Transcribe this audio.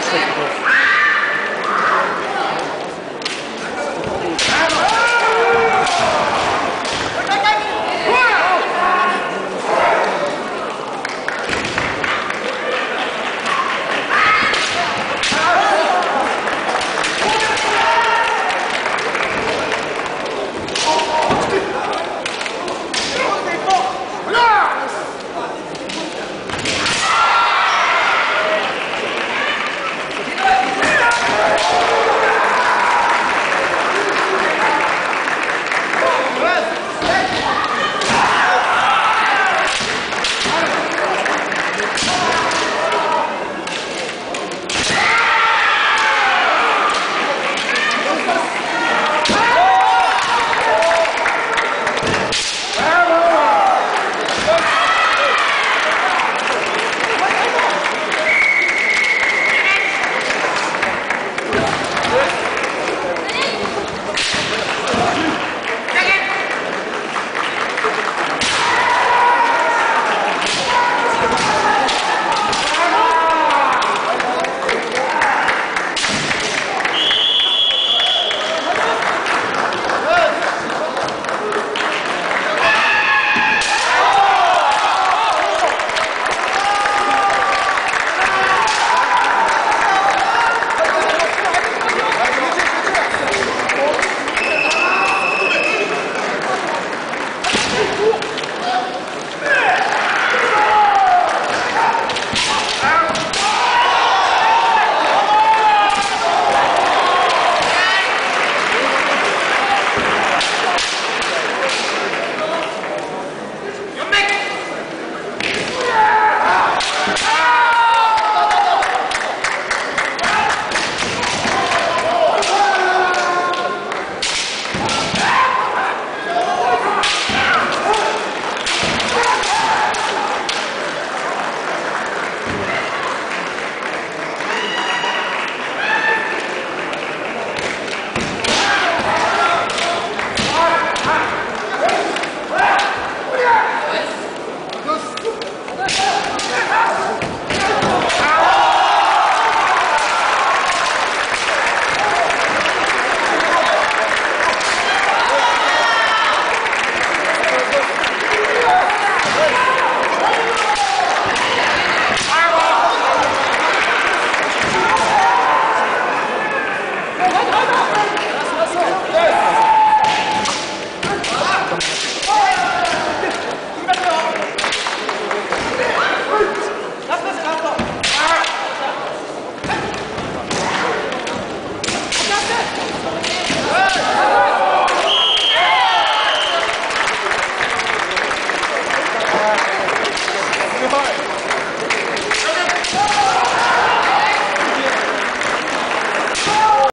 Let's take a break.